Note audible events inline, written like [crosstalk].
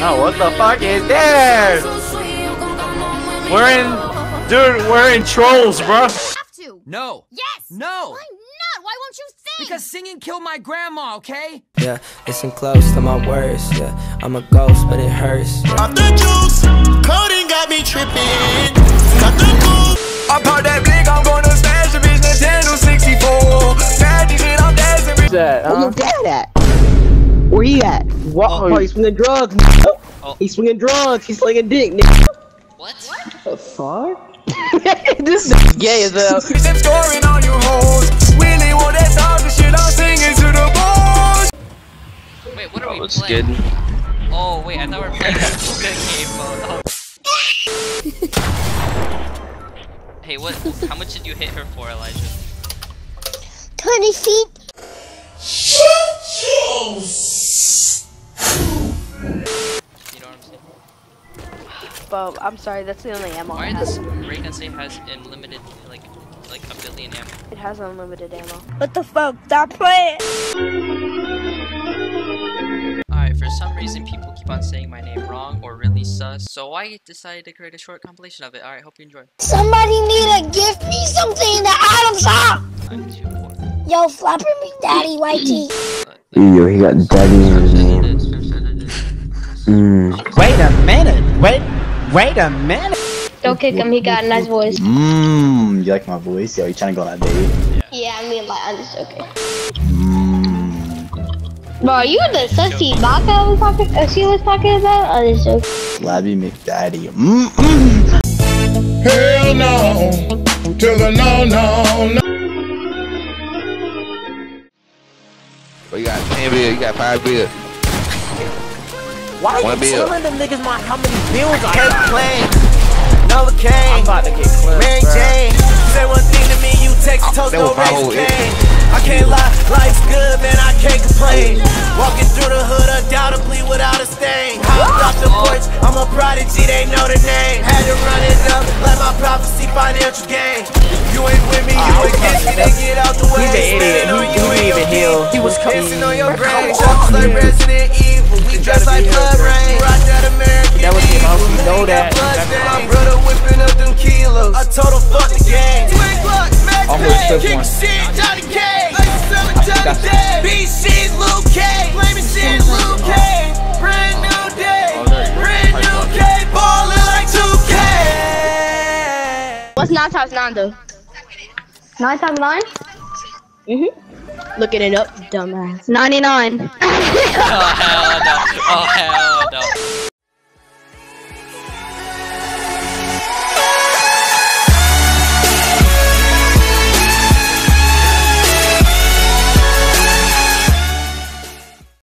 No, what the fuck is this? We're in, dude, we're in trolls, bro. have to. No. Yes. No. Why not? Why won't you sing? Because singing killed my grandma, okay? Yeah, listen close to my words. Yeah, I'm a ghost, but it hurts. Yeah. Off the juice, coding got me tripping. Got the goose. I pop that blick, I'm gonna smash the bitch Nintendo 64. Magic shit, I'm dancing, Where huh? your dad at? Where he at? What? Oh, Oh, he's swinging drugs. Oh. He's swinging drugs. He's slinging dick. nigga. What? The fuck? [laughs] this is gay as hell. I'm scoring on you hoes. Willie, want that dog, the shit I'm singing to the boys. Wait, what are we playing? good? Oh, wait, I thought we were playing a [laughs] good game mode. Oh. [laughs] Hey, what? How much did you hit her for, Elijah? 20 feet. You know what I'm saying? But I'm sorry, that's the only ammo. Why it does has. ray say has unlimited, like, like a billion ammo? It has unlimited ammo. What the fuck? Stop playing. Alright, for some reason people keep on saying my name wrong or really sus, so I decided to create a short compilation of it. Alright, hope you enjoy. Somebody need to give me something in the item shop. Nine, two, one. Yo, flapper me, daddy, YT. [clears throat] Yo, he got daddy in his name. Mm. Wait a minute. Wait, wait a minute. Don't kick him. He got a nice voice. Mmm, you like my voice? Yo, you trying to go on that date? Yeah, I mean, like, I'm just okay. Mmm, Bro, are you the sussy baka I was talking? Uh, she was talking about? Oh, this joke. Labby McDaddy. Mmm, mmm. Hell no. To the no, no, no. Well, you got 10 bills, you got 5 bills. Why One you bill. telling them niggas my how many bills I have? Another cane. I'm about to get clipped, Mary. Jane, say one thing to me, you text toast that no was race pain. I can't lie, life's good, man, I can't complain. Walking through the hood undoubtedly without a stain. Hopped off the porch, I'm a prodigy, they know the name. Had to run it up, let my prophecy financial gain. Was pissing on your Bro, brain. come Just like man. Resident Evil, we dress like blood rain. Rock that American That was him, I you know that. Blood That's- My brother whipping up them kilos. I told him fuck the game. Twin Glock, Mac Almost took Kick shit, Johnny K. Like selling Johnny that's- Day. Beat shit, Luke K. Flaming shit, Luke K. Brand new day. Brand new K. Ballin' like 2K. What's 9 times 9, though? 9 times 9? Mm-hmm. Looking it up, dumbass. 99. Oh, hell no. Oh, hell no.